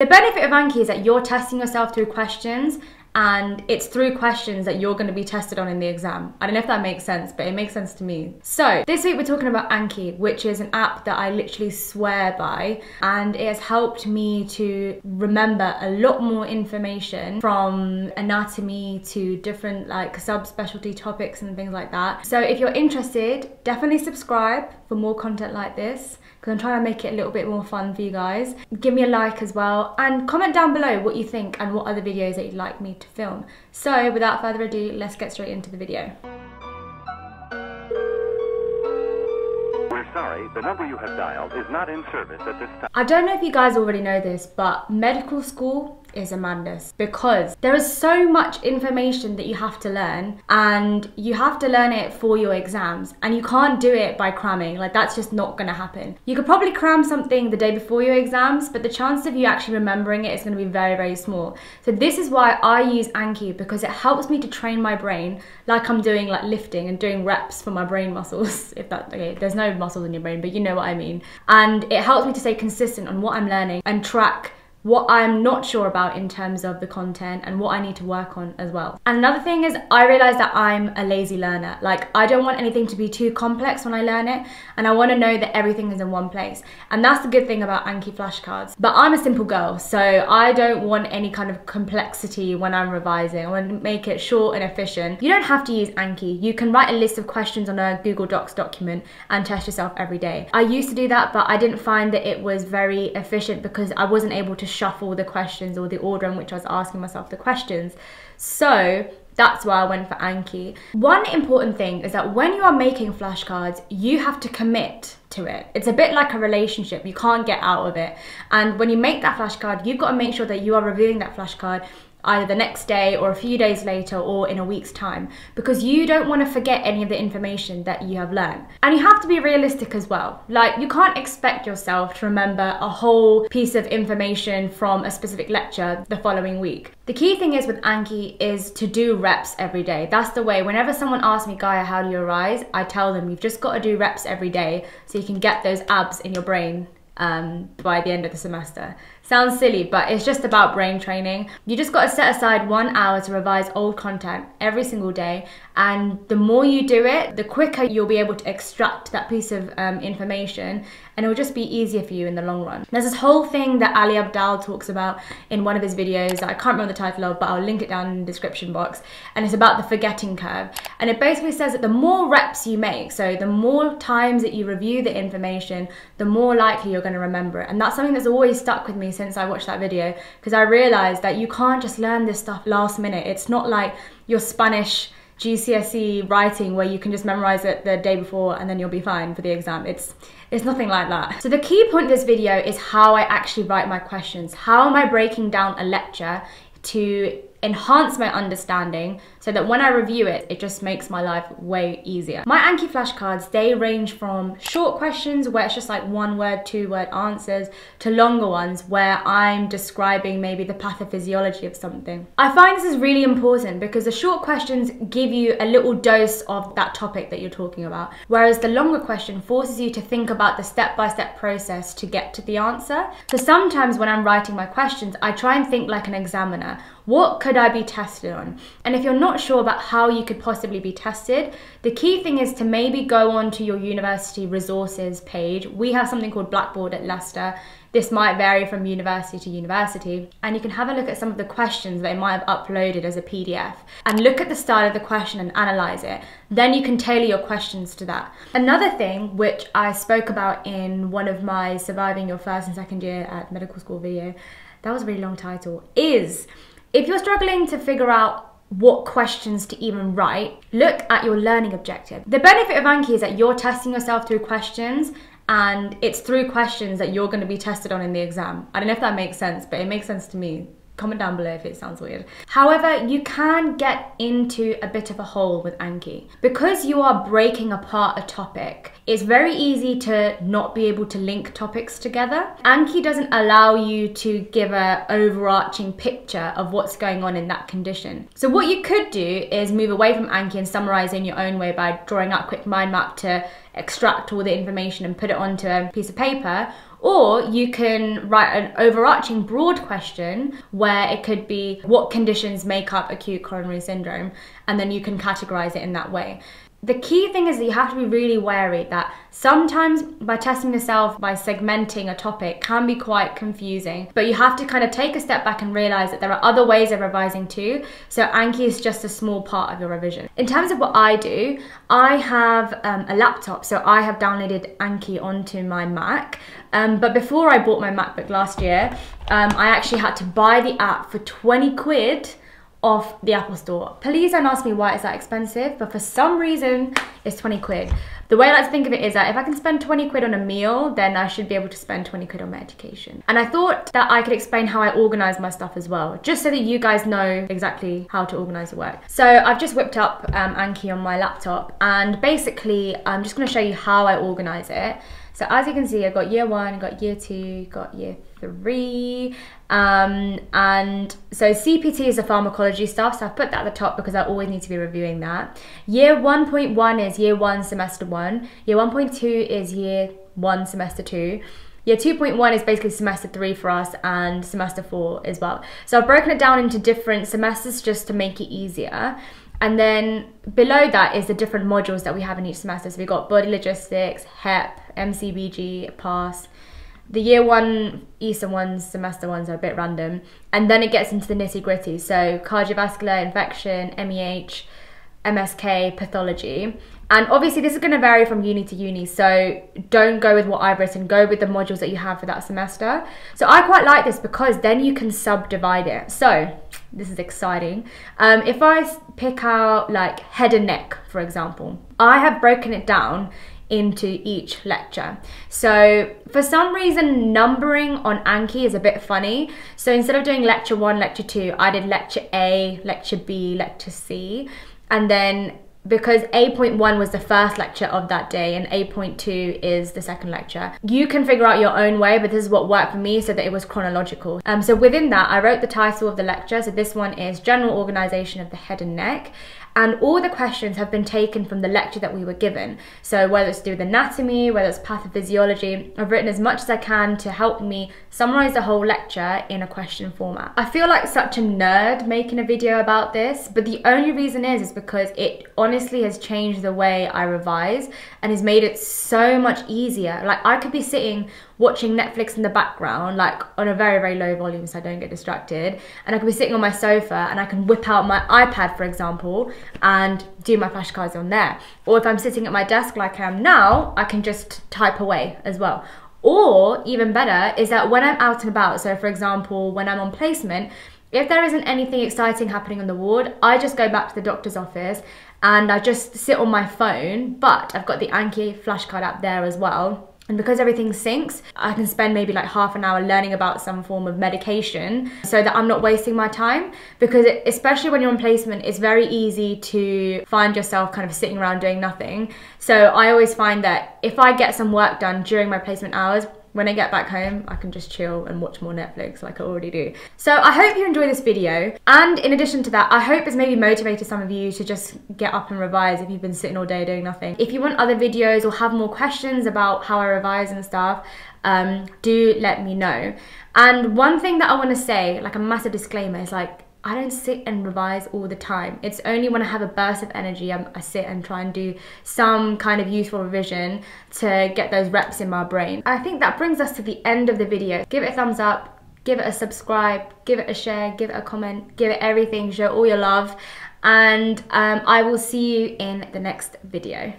The benefit of Anki is that you're testing yourself through questions and it's through questions that you're going to be tested on in the exam. I don't know if that makes sense, but it makes sense to me. So, this week we're talking about Anki, which is an app that I literally swear by, and it has helped me to remember a lot more information from anatomy to different like subspecialty topics and things like that. So, if you're interested, definitely subscribe for more content like this because I'm trying to make it a little bit more fun for you guys. Give me a like as well and comment down below what you think and what other videos that you'd like me to film. So without further ado, let's get straight into the video. We're sorry, the number you have dialed is not in service at this time. I don't know if you guys already know this, but medical school is a madness because there is so much information that you have to learn and you have to learn it for your exams and you can't do it by cramming. Like that's just not going to happen. You could probably cram something the day before your exams but the chance of you actually remembering it is going to be very very small. So this is why i use anki because it helps me to train my brain like i'm doing like lifting and doing reps for my brain muscles if that okay there's no muscles in your brain but you know what i mean. And it helps me to stay consistent on what i'm learning and track what I'm not sure about in terms of the content and what I need to work on as well. And another thing is I realize that I'm a lazy learner. Like I don't want anything to be too complex when I learn it and I want to know that everything is in one place. And that's the good thing about Anki flashcards. But I'm a simple girl, so I don't want any kind of complexity when I'm revising. I want to make it short and efficient. You don't have to use Anki. You can write a list of questions on a Google Docs document and test yourself every day. I used to do that, but I didn't find that it was very efficient because I wasn't able to shuffle the questions or the order in which I was asking myself the questions. So that's why I went for Anki. One important thing is that when you are making flashcards, you have to commit to it. It's a bit like a relationship, you can't get out of it. And when you make that flashcard, you've got to make sure that you are reviewing that flashcard either the next day or a few days later or in a week's time because you don't want to forget any of the information that you have learned. And you have to be realistic as well. Like, you can't expect yourself to remember a whole piece of information from a specific lecture the following week. The key thing is with Anki is to do reps every day. That's the way. Whenever someone asks me, Gaya, how do you rise? I tell them you've just got to do reps every day so you can get those abs in your brain um, by the end of the semester. Sounds silly, but it's just about brain training. You just got to set aside one hour to revise old content every single day. And the more you do it, the quicker you'll be able to extract that piece of um, information and it will just be easier for you in the long run. There's this whole thing that Ali Abdaal talks about in one of his videos I can't remember the title of, but I'll link it down in the description box. And it's about the forgetting curve. And it basically says that the more reps you make, so the more times that you review the information, the more likely you're going to remember it. And that's something that's always stuck with me since I watched that video because I realized that you can't just learn this stuff last minute. It's not like your Spanish GCSE writing where you can just memorize it the day before and then you'll be fine for the exam. It's it's nothing like that. So the key point of this video is how I actually write my questions. How am I breaking down a lecture to enhance my understanding so that when I review it, it just makes my life way easier. My Anki flashcards, they range from short questions where it's just like one word, two word answers to longer ones where I'm describing maybe the pathophysiology of something. I find this is really important because the short questions give you a little dose of that topic that you're talking about, whereas the longer question forces you to think about the step-by-step -step process to get to the answer. So sometimes when I'm writing my questions, I try and think like an examiner. What could I be tested on? And if you're not sure about how you could possibly be tested, the key thing is to maybe go on to your university resources page. We have something called Blackboard at Leicester. This might vary from university to university, and you can have a look at some of the questions they might have uploaded as a PDF and look at the style of the question and analyze it. Then you can tailor your questions to that. Another thing, which I spoke about in one of my Surviving Your First and Second Year at Medical School video, that was a really long title, is if you're struggling to figure out what questions to even write, look at your learning objective. The benefit of Anki is that you're testing yourself through questions and it's through questions that you're going to be tested on in the exam. I don't know if that makes sense, but it makes sense to me. Comment down below if it sounds weird. However, you can get into a bit of a hole with Anki. Because you are breaking apart a topic, it's very easy to not be able to link topics together. Anki doesn't allow you to give an overarching picture of what's going on in that condition. So what you could do is move away from Anki and summarize in your own way by drawing out a quick mind map to extract all the information and put it onto a piece of paper, or you can write an overarching broad question where it could be what conditions make up acute coronary syndrome, and then you can categorize it in that way the key thing is that you have to be really wary that sometimes by testing yourself by segmenting a topic can be quite confusing but you have to kind of take a step back and realize that there are other ways of revising too. So anki is just a small part of your revision. In terms of what i do i have um, a laptop. So i have downloaded anki onto my mac. Um, but before i bought my macbook last year um, i actually had to buy the app for 20 quid off the Apple Store. Please don't ask me why it's that expensive, but for some reason it's 20 quid. The way I like to think of it is that if I can spend 20 quid on a meal, then I should be able to spend 20 quid on my education. And I thought that I could explain how I organize my stuff as well, just so that you guys know exactly how to organize your work. So I've just whipped up um, Anki on my laptop, and basically I'm just gonna show you how I organize it. So as you can see, I've got year one, got year two, got year three. Um, and so CPT is the pharmacology stuff, so I've put that at the top because I always need to be reviewing that. Year 1.1 is year one, semester one. Year 1.2 is year one, semester two. Year 2.1 is basically semester three for us and semester four as well. So I've broken it down into different semesters just to make it easier. And then below that is the different modules that we have in each semester. So we've got body logistics, HEP, MCBG, PASS, the year one Eastern ones, semester ones are a bit random, and then it gets into the nitty gritty. So cardiovascular, infection, MEH, MSK, pathology. And obviously, this is going to vary from uni to uni, so don't go with what I've written, go with the modules that you have for that semester. So, I quite like this because then you can subdivide it. So, this is exciting. Um, if I pick out like head and neck, for example, I have broken it down into each lecture. So for some reason, numbering on Anki is a bit funny. So instead of doing lecture one, lecture two, I did lecture A, lecture B, lecture C, and then because A.1 was the first lecture of that day and A.2 is the second lecture. You can figure out your own way, but this is what worked for me so that it was chronological. Um, so within that, I wrote the title of the lecture. So this one is General Organization of the Head and Neck and all the questions have been taken from the lecture that we were given. So whether it's do with anatomy, whether it's pathophysiology, I've written as much as I can to help me summarize the whole lecture in a question format. I feel like such a nerd making a video about this, but the only reason is is because it honestly has changed the way I revise and has made it so much easier. Like I could be sitting watching Netflix in the background, like on a very, very low volume so I don't get distracted. And I can be sitting on my sofa and I can whip out my iPad, for example, and do my flashcards on there. Or if I'm sitting at my desk like I am now, I can just type away as well. Or even better is that when I'm out and about, so for example, when I'm on placement, if there isn't anything exciting happening on the ward, I just go back to the doctor's office and I just sit on my phone, but I've got the Anki flashcard app there as well and because everything syncs, I can spend maybe like half an hour learning about some form of medication so that I'm not wasting my time. Because it, especially when you're on placement, it's very easy to find yourself kind of sitting around doing nothing. So I always find that if I get some work done during my placement hours, when I get back home, I can just chill and watch more Netflix like I already do. So I hope you enjoy this video. And in addition to that, I hope it's maybe motivated some of you to just get up and revise if you've been sitting all day doing nothing. If you want other videos or have more questions about how I revise and stuff, um, do let me know. And one thing that I want to say, like a massive disclaimer, is like I don't sit and revise all the time. It's only when I have a burst of energy I'm, i sit and try and do some kind of useful revision to get those reps in my brain. I think that brings us to the end of the video. Give it a thumbs up, give it a subscribe, give it a share, give it a comment, give it everything, show all your love, and um, I will see you in the next video.